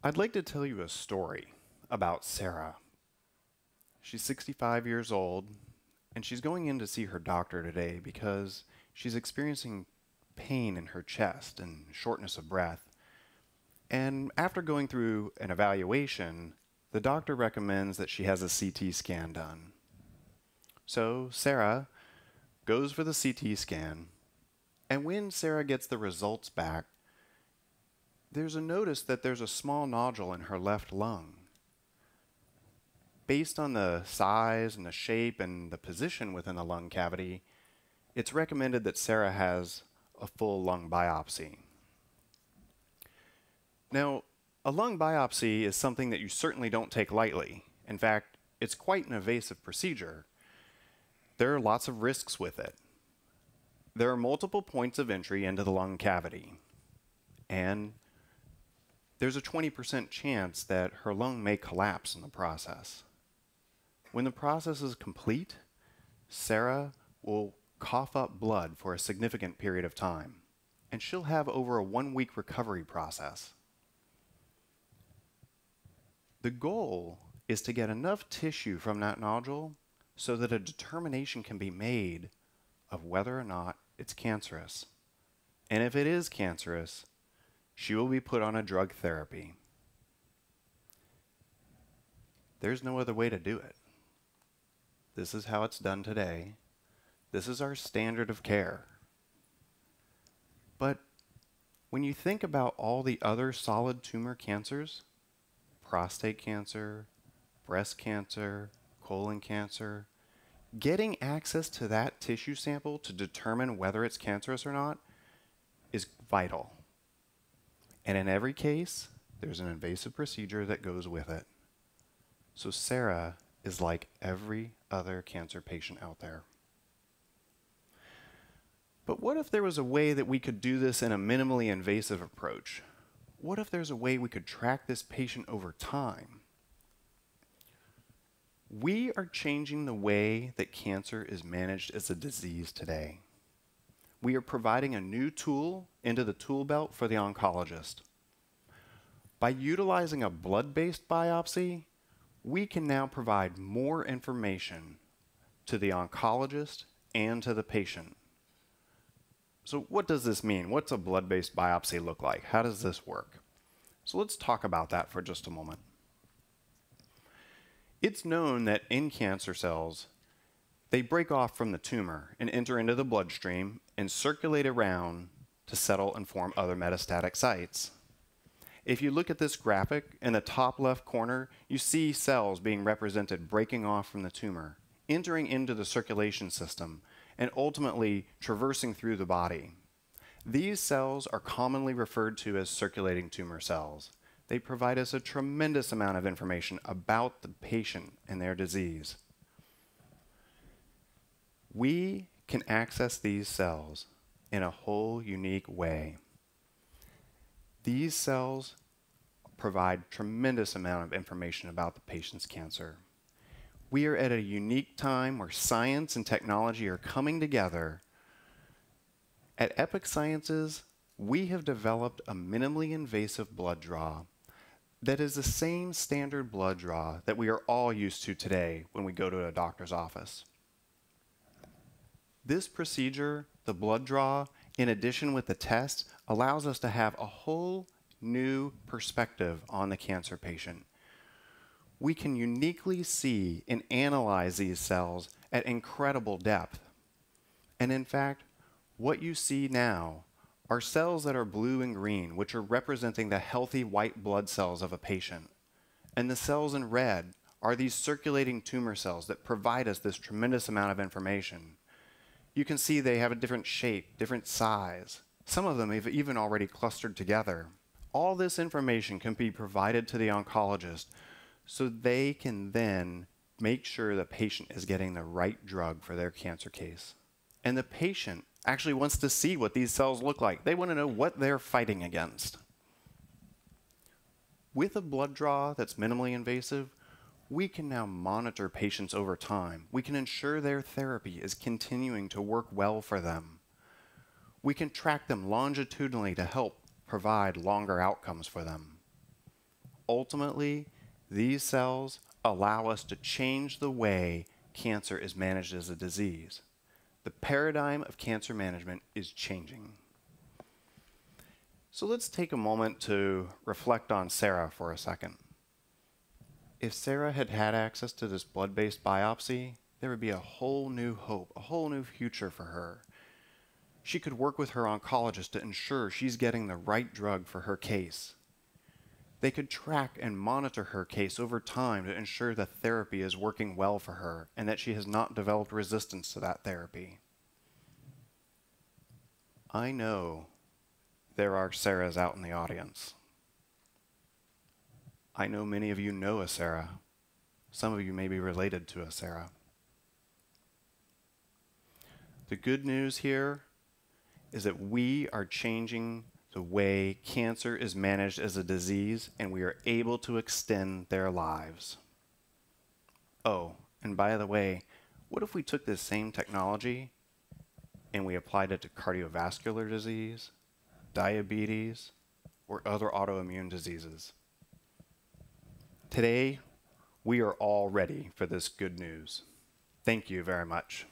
I'd like to tell you a story about Sarah. She's 65 years old, and she's going in to see her doctor today because she's experiencing pain in her chest and shortness of breath. And after going through an evaluation, the doctor recommends that she has a CT scan done. So Sarah goes for the CT scan, and when Sarah gets the results back, there's a notice that there's a small nodule in her left lung. Based on the size and the shape and the position within the lung cavity, it's recommended that Sarah has a full lung biopsy. Now, a lung biopsy is something that you certainly don't take lightly. In fact, it's quite an invasive procedure. There are lots of risks with it. There are multiple points of entry into the lung cavity, and there's a 20% chance that her lung may collapse in the process. When the process is complete, Sarah will cough up blood for a significant period of time, and she'll have over a one week recovery process. The goal is to get enough tissue from that nodule so that a determination can be made of whether or not it's cancerous. And if it is cancerous, she will be put on a drug therapy. There's no other way to do it. This is how it's done today. This is our standard of care. But when you think about all the other solid tumor cancers, prostate cancer, breast cancer, colon cancer, getting access to that tissue sample to determine whether it's cancerous or not is vital. And in every case, there's an invasive procedure that goes with it. So Sarah is like every other cancer patient out there. But what if there was a way that we could do this in a minimally invasive approach? What if there's a way we could track this patient over time? We are changing the way that cancer is managed as a disease today we are providing a new tool into the tool belt for the oncologist. By utilizing a blood-based biopsy, we can now provide more information to the oncologist and to the patient. So what does this mean? What's a blood-based biopsy look like? How does this work? So let's talk about that for just a moment. It's known that in cancer cells, they break off from the tumor and enter into the bloodstream and circulate around to settle and form other metastatic sites. If you look at this graphic in the top left corner, you see cells being represented breaking off from the tumor, entering into the circulation system, and ultimately traversing through the body. These cells are commonly referred to as circulating tumor cells. They provide us a tremendous amount of information about the patient and their disease. We can access these cells in a whole unique way. These cells provide tremendous amount of information about the patient's cancer. We are at a unique time where science and technology are coming together. At Epic Sciences, we have developed a minimally invasive blood draw that is the same standard blood draw that we are all used to today when we go to a doctor's office. This procedure, the blood draw, in addition with the test, allows us to have a whole new perspective on the cancer patient. We can uniquely see and analyze these cells at incredible depth. And in fact, what you see now are cells that are blue and green, which are representing the healthy white blood cells of a patient. And the cells in red are these circulating tumor cells that provide us this tremendous amount of information you can see they have a different shape, different size. Some of them have even already clustered together. All this information can be provided to the oncologist so they can then make sure the patient is getting the right drug for their cancer case. And the patient actually wants to see what these cells look like. They want to know what they're fighting against. With a blood draw that's minimally invasive, we can now monitor patients over time. We can ensure their therapy is continuing to work well for them. We can track them longitudinally to help provide longer outcomes for them. ultimately, these cells allow us to change the way cancer is managed as a disease. The paradigm of cancer management is changing. So let's take a moment to reflect on Sarah for a second. If Sarah had had access to this blood based biopsy, there would be a whole new hope, a whole new future for her. She could work with her oncologist to ensure she's getting the right drug for her case. They could track and monitor her case over time to ensure the therapy is working well for her and that she has not developed resistance to that therapy. I know there are Sarahs out in the audience. I know many of you know a Sarah. Some of you may be related to a Sarah. The good news here is that we are changing the way cancer is managed as a disease and we are able to extend their lives. Oh, and by the way, what if we took this same technology and we applied it to cardiovascular disease, diabetes, or other autoimmune diseases? Today, we are all ready for this good news. Thank you very much.